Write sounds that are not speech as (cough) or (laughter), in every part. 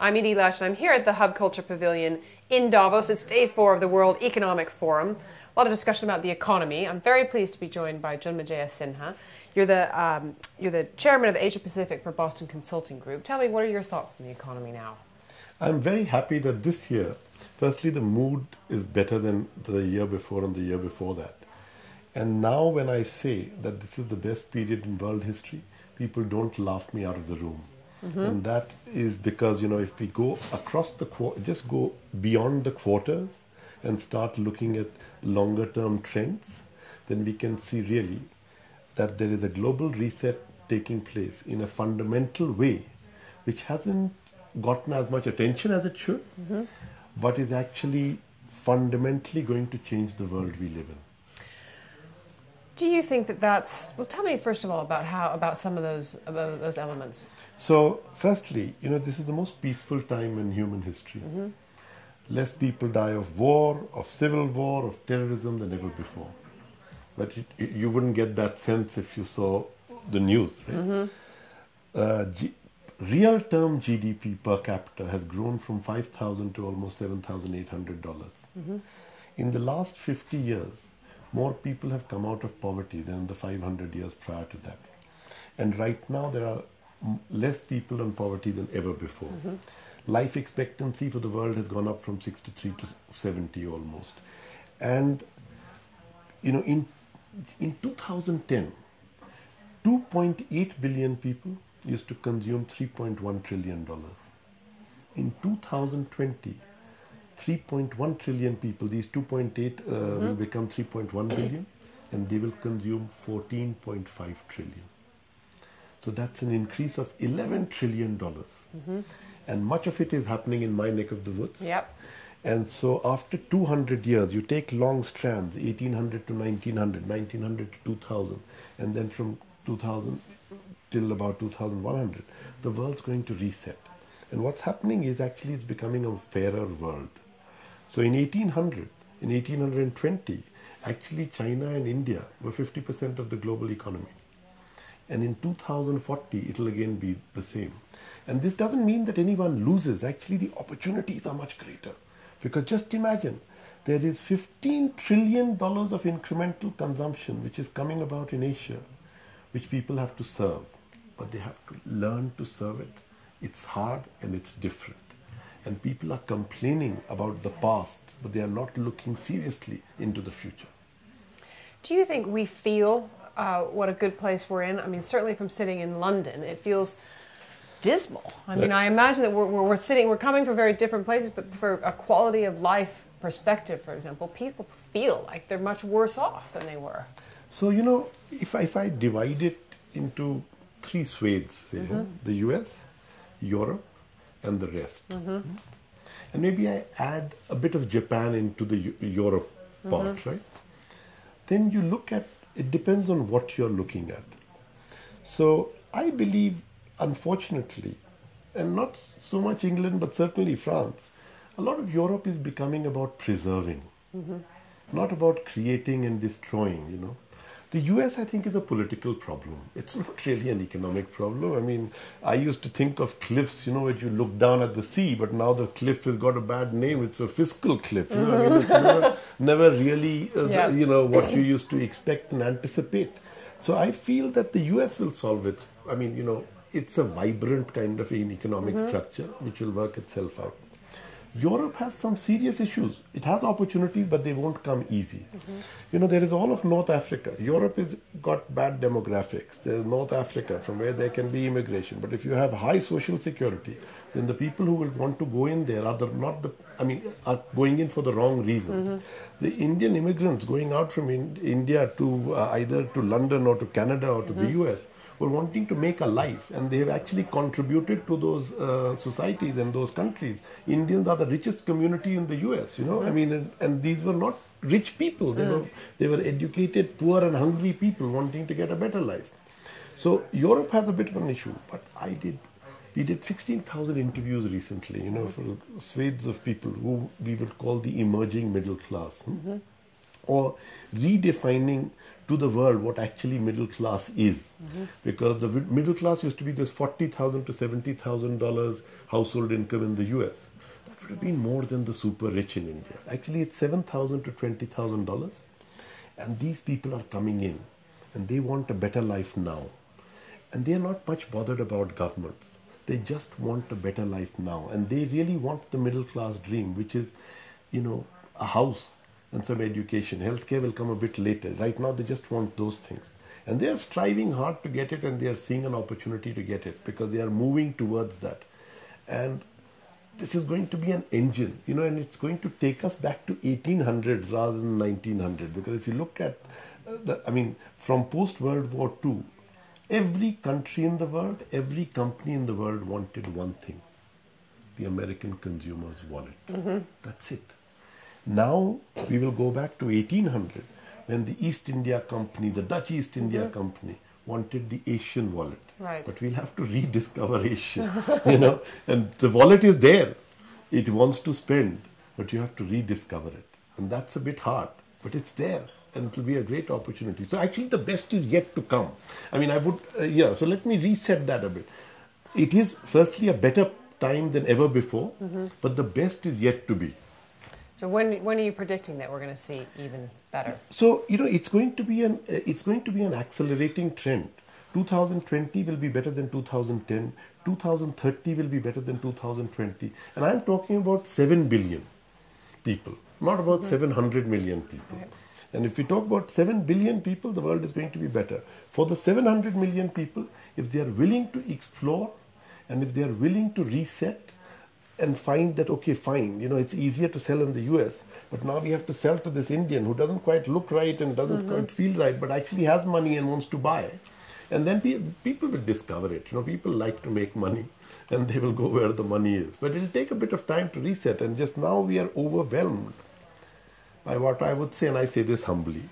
I'm Edie Lush, and I'm here at the Hub Culture Pavilion in Davos. It's day four of the World Economic Forum. A lot of discussion about the economy. I'm very pleased to be joined by Janmejaya Sinha. You're the, um, you're the chairman of Asia Pacific for Boston Consulting Group. Tell me, what are your thoughts on the economy now? I'm very happy that this year, firstly, the mood is better than the year before and the year before that. And now, when I say that this is the best period in world history, people don't laugh me out of the room. Mm-hmm. And that is because, you know, if we go across the quarter, just go beyond the quarters and start looking at longer term trends, then we can see really that there is a global reset taking place in a fundamental way, which hasn't gotten as much attention as it should, mm-hmm. but is actually fundamentally going to change the world we live in. Do you think that that's well? Tell me first of all about how about some of those about those elements. So, firstly, you know this is the most peaceful time in human history. Mm-hmm. Less people die of war, of civil war, of terrorism than ever before. But you, you wouldn't get that sense if you saw the news, right? Mm-hmm. Uh, G- real term GDP per capita has grown from five thousand to almost seven thousand eight hundred dollars. Mm-hmm. In the last fifty years more people have come out of poverty than the 500 years prior to that. And right now, there are less people in poverty than ever before. Mm-hmm. Life expectancy for the world has gone up from 63 to 70 almost. And, you know, in, in 2010, 2.8 billion people used to consume $3.1 trillion. In 2020, 3.1 trillion people, these 2.8 uh, mm-hmm. will become 3.1 billion, and they will consume 14.5 trillion. So that's an increase of 11 trillion dollars, mm-hmm. and much of it is happening in my neck of the woods. Yep. And so after 200 years, you take long strands, 1800 to 1900, 1900 to 2000, and then from 2000 till about 2100, the world's going to reset. And what's happening is actually it's becoming a fairer world. So in 1800, in 1820, actually China and India were 50% of the global economy. And in 2040, it'll again be the same. And this doesn't mean that anyone loses. Actually, the opportunities are much greater. Because just imagine, there is $15 trillion of incremental consumption which is coming about in Asia, which people have to serve. But they have to learn to serve it. It's hard and it's different and people are complaining about the past, but they are not looking seriously into the future. Do you think we feel uh, what a good place we're in? I mean, certainly from sitting in London, it feels dismal. I mean, I imagine that we're, we're, sitting, we're coming from very different places, but for a quality of life perspective, for example, people feel like they're much worse off than they were. So, you know, if I, if I divide it into three swathes, mm-hmm. the US, Europe, and the rest. Mm-hmm. And maybe I add a bit of Japan into the Europe part, mm-hmm. right? Then you look at it depends on what you're looking at. So I believe, unfortunately, and not so much England, but certainly France, a lot of Europe is becoming about preserving, mm-hmm. not about creating and destroying, you know. The US, I think, is a political problem. It's not really an economic problem. I mean, I used to think of cliffs, you know, where you look down at the sea, but now the cliff has got a bad name. It's a fiscal cliff. You know? Mm-hmm. I mean, it's never, never really, uh, yeah. you know, what you used to expect and anticipate. So I feel that the US will solve it. I mean, you know, it's a vibrant kind of an economic mm-hmm. structure which will work itself out. Europe has some serious issues. It has opportunities, but they won't come easy. Mm-hmm. You know, there is all of North Africa. Europe has got bad demographics. There's North Africa, from where there can be immigration. But if you have high social security, then the people who will want to go in there are the, not the, I mean, are going in for the wrong reasons. Mm-hmm. The Indian immigrants going out from in, India to uh, either to London or to Canada or to mm-hmm. the US were wanting to make a life and they have actually contributed to those uh, societies and those countries. Indians are the richest community in the US, you know, mm. I mean, and, and, these were not rich people. They, mm. were, they were educated, poor and hungry people wanting to get a better life. So Europe has a bit of an issue, but I did we did 16,000 interviews recently, you know, for swathes of people who we would call the emerging middle class, hmm? mm-hmm. or redefining to the world what actually middle class is. Because the middle class used to be this 40,000 to $70,000 household income in the US. That would have been more than the super rich in India. Actually, it's 7,000 to $20,000. And these people are coming in and they want a better life now. And they are not much bothered about governments. They just want a better life now. And they really want the middle class dream, which is, you know, a house and some education. Healthcare will come a bit later. Right now, they just want those things. And they are striving hard to get it and they are seeing an opportunity to get it because they are moving towards that. And this is going to be an engine, you know, and it's going to take us back to 1800s rather than 1900. Because if you look at, uh, the, I mean, from post World War II, every country in the world, every company in the world wanted one thing the American consumer's wallet. That's it. Now we will go back to 1800 when the East India Company, the Dutch East India Company, wanted the Asian wallet. Right. But we'll have to rediscover Asia, (laughs) you know. And the wallet is there; it wants to spend, but you have to rediscover it, and that's a bit hard. But it's there, and it will be a great opportunity. So actually, the best is yet to come. I mean, I would, uh, yeah. So let me reset that a bit. It is firstly a better time than ever before, but the best is yet to be. So when when are you predicting that we're going to see even better? So you know, it's going to be an uh, it's going to be an accelerating trend. 2020 will be better than 2010. 2030 will be better than 2020. And I'm talking about 7 billion people, not about 700 million people. Right. And if we talk about 7 billion people, the world is going to be better. For the 700 million people, if they are willing to explore and if they are willing to reset and find that, okay, fine, you know, it's easier to sell in the US, but now we have to sell to this Indian who doesn't quite look right and doesn't mm-hmm. quite feel right, but actually has money and wants to buy. And then pe- people will discover it. You know, people like to make money (laughs) and they will go where the money is. But it'll take a bit of time to reset. And just now we are overwhelmed by what I would say, and I say this humbly,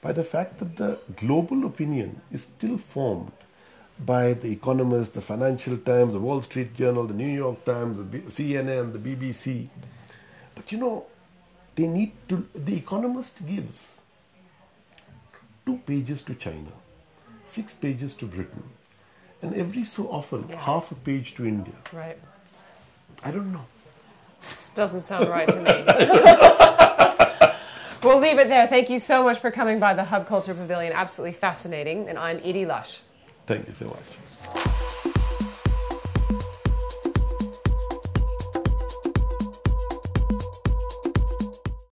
by the fact that the global opinion is still formed by the Economist, the Financial Times, the Wall Street Journal, the New York Times, the B- CNN, the BBC. But you know, they need to, the Economist gives two pages to China, six pages to Britain, and every so often Yeah. half a page to India. Right. I don't know. This doesn't sound right to me. we'll leave it there. Thank you so much for coming by the Hub Culture Pavilion. Absolutely fascinating. And I'm Edie Lush. Thank you so much.